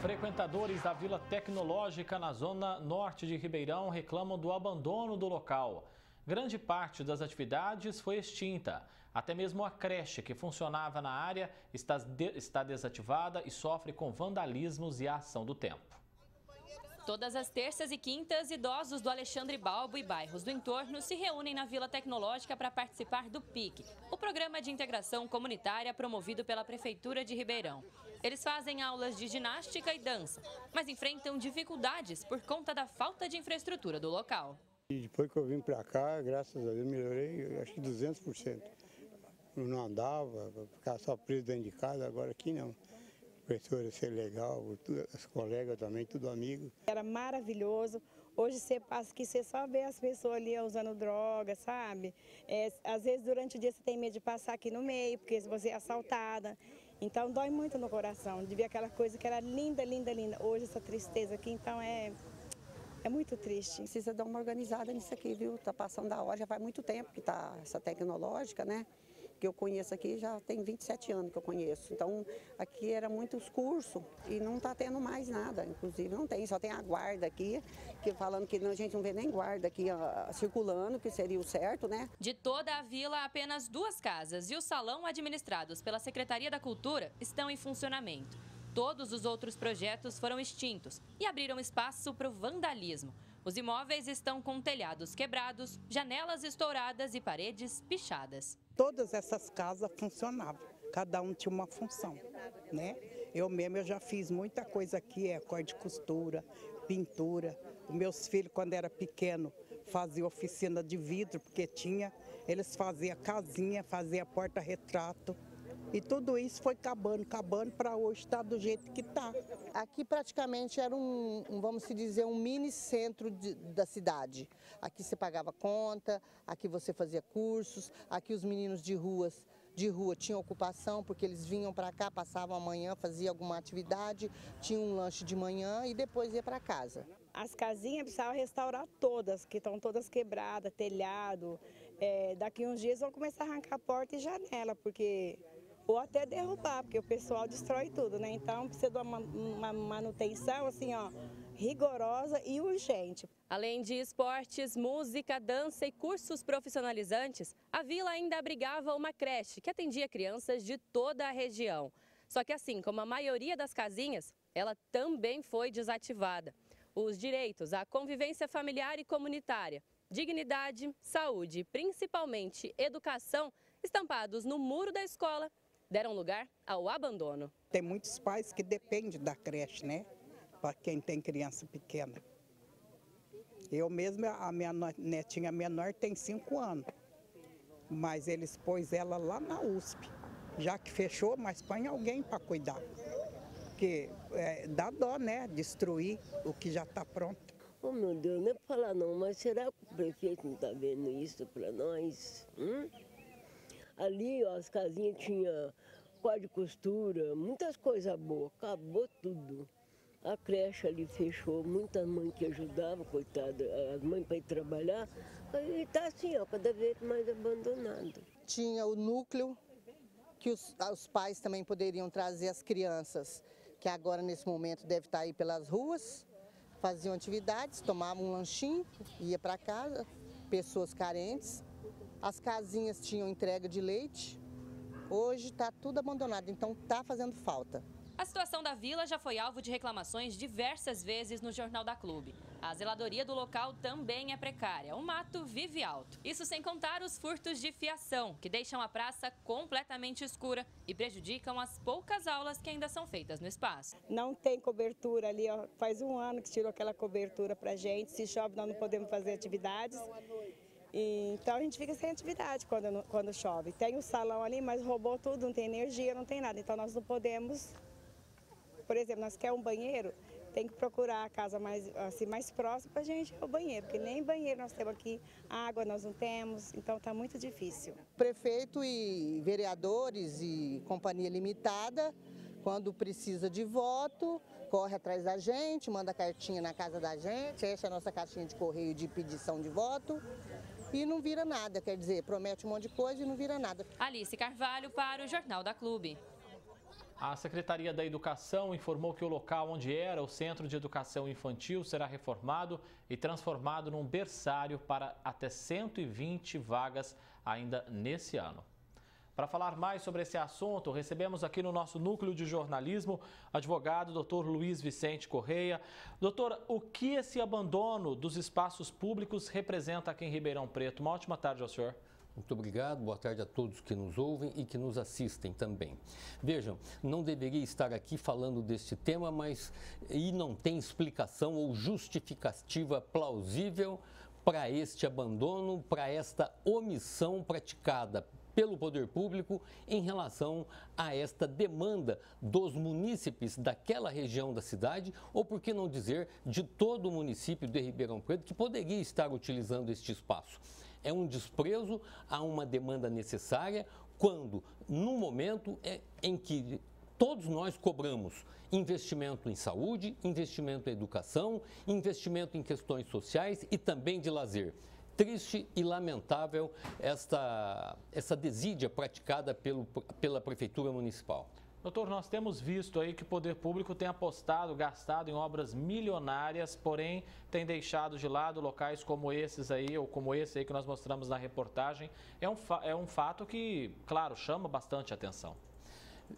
Frequentadores da Vila Tecnológica na zona norte de Ribeirão reclamam do abandono do local. Grande parte das atividades foi extinta. Até mesmo a creche que funcionava na área está, de, está desativada e sofre com vandalismos e a ação do tempo. Todas as terças e quintas, idosos do Alexandre Balbo e bairros do entorno se reúnem na Vila Tecnológica para participar do PIC, o Programa de Integração Comunitária promovido pela Prefeitura de Ribeirão. Eles fazem aulas de ginástica e dança, mas enfrentam dificuldades por conta da falta de infraestrutura do local. E depois que eu vim para cá, graças a Deus, melhorei acho que 200%. Eu não andava, ficava só preso dentro de casa, agora aqui não professora ser legal, as colegas também, tudo amigo. Era maravilhoso. Hoje você passa aqui, você só vê as pessoas ali usando droga, sabe? É, às vezes durante o dia você tem medo de passar aqui no meio, porque você é assaltada. Então dói muito no coração, de ver aquela coisa que era linda, linda, linda. Hoje essa tristeza aqui, então é, é muito triste. Precisa dar uma organizada nisso aqui, viu? Tá passando da hora, já faz muito tempo que tá essa tecnológica, né? Que eu conheço aqui já tem 27 anos que eu conheço. Então, aqui era muitos cursos e não está tendo mais nada, inclusive não tem, só tem a guarda aqui, que falando que a gente não vê nem guarda aqui circulando, que seria o certo, né? De toda a vila, apenas duas casas e o salão administrados pela Secretaria da Cultura estão em funcionamento. Todos os outros projetos foram extintos e abriram espaço para o vandalismo. Os imóveis estão com telhados quebrados, janelas estouradas e paredes pichadas todas essas casas funcionavam, cada um tinha uma função, né? Eu mesmo eu já fiz muita coisa aqui, é cor de costura, pintura. Os meus filhos, quando era pequeno, faziam oficina de vidro, porque tinha, eles faziam casinha, faziam porta-retrato. E tudo isso foi acabando, acabando para hoje estar tá do jeito que está. Aqui praticamente era um, um, vamos se dizer, um mini centro de, da cidade. Aqui você pagava conta, aqui você fazia cursos, aqui os meninos de ruas de rua tinham ocupação, porque eles vinham para cá, passavam a manhã, faziam alguma atividade, tinham um lanche de manhã e depois ia para casa. As casinhas precisavam restaurar todas, que estão todas quebradas, telhado. É, daqui uns dias vão começar a arrancar porta e janela, porque ou até derrubar, porque o pessoal destrói tudo, né? Então precisa de uma, uma manutenção assim, ó, rigorosa e urgente. Além de esportes, música, dança e cursos profissionalizantes, a vila ainda abrigava uma creche que atendia crianças de toda a região. Só que assim como a maioria das casinhas, ela também foi desativada. Os direitos à convivência familiar e comunitária, dignidade, saúde principalmente educação estampados no muro da escola deram lugar ao abandono. Tem muitos pais que dependem da creche, né? Para quem tem criança pequena. Eu mesma, a minha netinha menor tem cinco anos, mas eles pôs ela lá na USP, já que fechou, mas põe alguém para cuidar. Porque é, dá dó, né? Destruir o que já está pronto. Oh meu Deus, não é para falar não, mas será que o prefeito não está vendo isso para nós? Hum? Ali, ó, as casinhas tinham quadro de costura, muitas coisas boas, acabou tudo. A creche ali fechou, muitas mães que ajudavam, coitada, as mães para ir trabalhar, e está assim, ó, cada vez mais abandonado. Tinha o núcleo que os, os pais também poderiam trazer as crianças, que agora nesse momento deve estar tá aí pelas ruas, faziam atividades, tomavam um lanchinho, ia para casa, pessoas carentes, as casinhas tinham entrega de leite. Hoje está tudo abandonado, então está fazendo falta. A situação da vila já foi alvo de reclamações diversas vezes no Jornal da Clube. A zeladoria do local também é precária. O mato vive alto. Isso sem contar os furtos de fiação, que deixam a praça completamente escura e prejudicam as poucas aulas que ainda são feitas no espaço. Não tem cobertura ali, ó. faz um ano que tirou aquela cobertura para gente. Se chove, nós não podemos fazer atividades. E, então a gente fica sem atividade quando, quando chove. Tem o salão ali, mas roubou tudo, não tem energia, não tem nada. Então nós não podemos, por exemplo, nós queremos um banheiro, tem que procurar a casa mais, assim, mais próxima para a gente ir ao banheiro, porque nem banheiro nós temos aqui, água nós não temos, então está muito difícil. Prefeito e vereadores e companhia limitada, quando precisa de voto, corre atrás da gente, manda cartinha na casa da gente, enche a nossa caixinha de correio de pedição de voto e não vira nada, quer dizer, promete um monte de coisa e não vira nada. Alice Carvalho para o Jornal da Clube. A Secretaria da Educação informou que o local onde era o Centro de Educação Infantil será reformado e transformado num berçário para até 120 vagas ainda nesse ano. Para falar mais sobre esse assunto, recebemos aqui no nosso núcleo de jornalismo advogado Dr. Luiz Vicente Correia. Doutor, o que esse abandono dos espaços públicos representa aqui em Ribeirão Preto? Uma ótima tarde ao senhor. Muito obrigado, boa tarde a todos que nos ouvem e que nos assistem também. Vejam, não deveria estar aqui falando deste tema, mas e não tem explicação ou justificativa plausível para este abandono, para esta omissão praticada pelo poder público em relação a esta demanda dos munícipes daquela região da cidade, ou por que não dizer de todo o município de Ribeirão Preto que poderia estar utilizando este espaço é um desprezo a uma demanda necessária quando, no momento é, em que todos nós cobramos investimento em saúde, investimento em educação, investimento em questões sociais e também de lazer. Triste e lamentável esta, essa desídia praticada pelo, pela Prefeitura Municipal. Doutor, nós temos visto aí que o poder público tem apostado, gastado em obras milionárias, porém tem deixado de lado locais como esses aí, ou como esse aí que nós mostramos na reportagem. É um, é um fato que, claro, chama bastante atenção.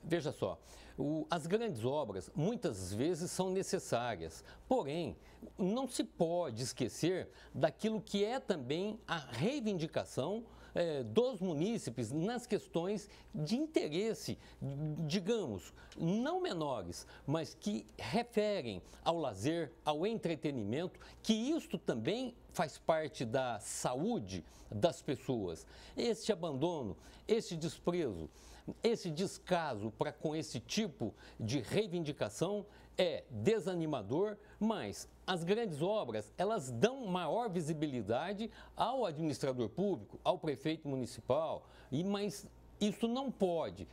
Veja só, o, as grandes obras muitas vezes são necessárias, porém, não se pode esquecer daquilo que é também a reivindicação é, dos munícipes nas questões de interesse, digamos, não menores, mas que referem ao lazer, ao entretenimento, que isto também faz parte da saúde das pessoas. Este abandono, esse desprezo, esse descaso para com esse tipo de reivindicação é desanimador, mas as grandes obras, elas dão maior visibilidade ao administrador público, ao prefeito municipal, e mas isso não pode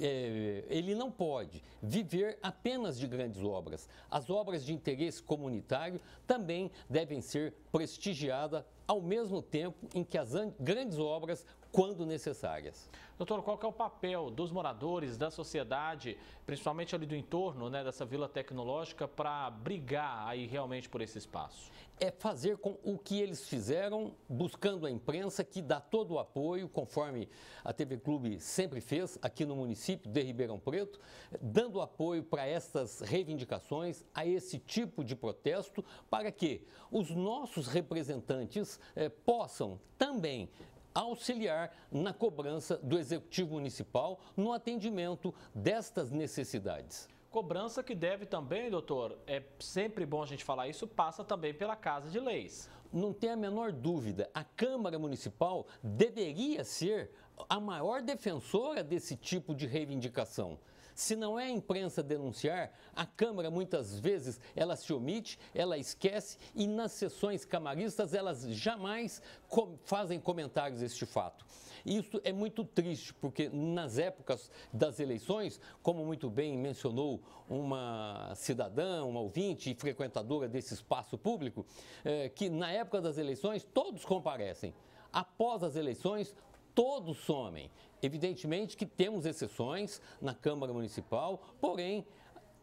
é, ele não pode viver apenas de grandes obras. As obras de interesse comunitário também devem ser prestigiadas ao mesmo tempo em que as grandes obras quando necessárias. Doutor, qual é o papel dos moradores, da sociedade, principalmente ali do entorno né, dessa vila tecnológica, para brigar aí realmente por esse espaço? É fazer com o que eles fizeram, buscando a imprensa que dá todo o apoio, conforme a TV Clube sempre fez aqui no município de Ribeirão Preto, dando apoio para estas reivindicações, a esse tipo de protesto, para que os nossos representantes eh, possam também auxiliar na cobrança do Executivo Municipal no atendimento destas necessidades. Cobrança que deve também, doutor, é sempre bom a gente falar isso, passa também pela Casa de Leis. Não tem a menor dúvida, a Câmara Municipal deveria ser a maior defensora desse tipo de reivindicação. Se não é a imprensa denunciar, a Câmara muitas vezes ela se omite, ela esquece e nas sessões camaristas elas jamais com, fazem comentários deste fato. Isso é muito triste, porque nas épocas das eleições, como muito bem mencionou uma cidadã, uma ouvinte e frequentadora desse espaço público, é, que na época das eleições todos comparecem. Após as eleições, todos somem. Evidentemente que temos exceções na Câmara Municipal, porém,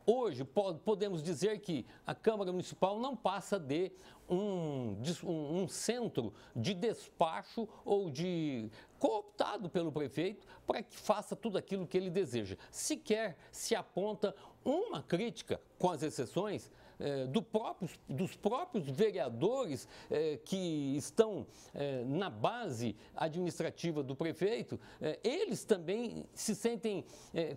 hoje podemos dizer que a Câmara Municipal não passa de um, um, centro de despacho ou de cooptado pelo prefeito para que faça tudo aquilo que ele deseja. Sequer se aponta uma crítica, com as exceções, eh, do próprios, dos próprios vereadores eh, que estão eh, na base administrativa do prefeito, eles também se sentem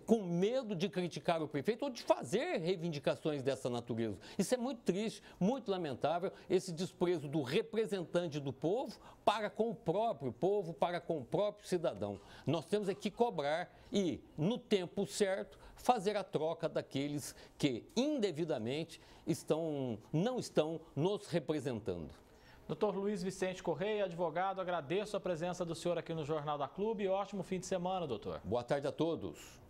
com medo de criticar o prefeito ou de fazer reivindicações dessa natureza. Isso é muito triste, muito lamentável, esse desprezo do representante do povo para com o próprio povo, para com o próprio cidadão. Nós temos aqui que cobrar e, no tempo certo, fazer a troca daqueles que indevidamente estão, não estão nos representando. Doutor Luiz Vicente Correia, advogado, agradeço a presença do senhor aqui no Jornal da Clube ótimo fim de semana, doutor. Boa tarde a todos.